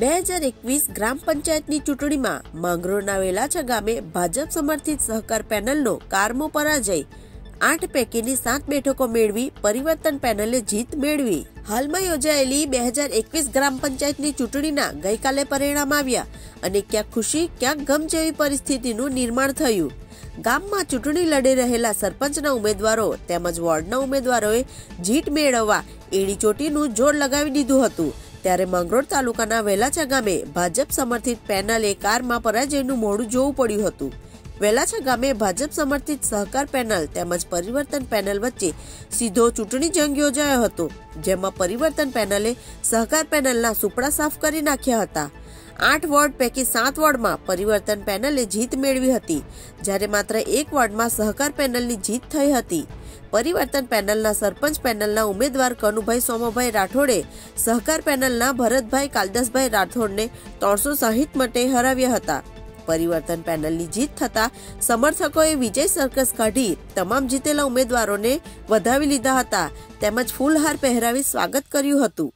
બે હજાર એકવીસ ગ્રામ પંચાયતની ચૂંટણીમાં માંગરોળના વેલાછા ગામે ભાજપ સમર્થિત સહકાર પેનલનો કારમો પરાજય. આઠ પૈકીની સાત બેઠકો મેળવી પરિવર્તન પેનલે જીત મેળવી. હાલમાં યોજાયેલી બે હજાર એકવીસ ગ્રામ પંચાયતની ચૂંટણીના ગઈકાલે પરિણામ આવ્યા અને ક્યાંક ખુશી ક્યાંક ગમ જેવી પરિસ્થિતિનું નિર્માણ થયું. ગામમાં ચૂંટણી લડી રહેલા સરપંચના ઉમેદવારો તેમજ વોર્ડના ઉમેદવારોએ જીત મેળવવા એડી ચોટીનું જોર લગાવી દીધું હતું. ત્યારે મંગરોળ તાલુકાના વેલાચા ગામે ભાજપ સમર્થિત પેનલે કારમાં પરાજયનું મોડું જોવું પડ્યું હતું. વેલાછા ગામે ભાજપ સમર્થિત સહકાર પેનલ તેમજ પરિવર્તન પેનલ વચ્ચે સીધો ચૂંટણી જંગ યોજાયો હતો, જેમાં પરિવર્તન પેનલે સહકાર પેનલના સુપડા સાફ કરી નાખ્યા હતા. આઠ વોર્ડ પૈકી સાત વોર્ડમાં પરિવર્તન પેનલે જીત મેળવી હતી. જ્યારે માત્ર એક વોર્ડમાં સહકાર પેનલની જીત થઈ હતી. પરિવર્તન પેનલના સરપંચ પેનલના ઉમેદવાર કનુભાઈ સોમાભાઈ રાઠોડે સહકાર પેનલના ભરતભાઈ કાલદાસભાઈ રાઠોડને ત્રણસો સાહીઠ મતે હરાવ્યા હતા. પરિવર્તન પેનલની જીત થતા સમર્થકોએ વિજય સર્કસ કાઢી તમામ જીતેલા ઉમેદવારોને વધાવી લીધા હતા. તેમજ ફૂલહાર પહેરાવી સ્વાગત કર્યું હતું.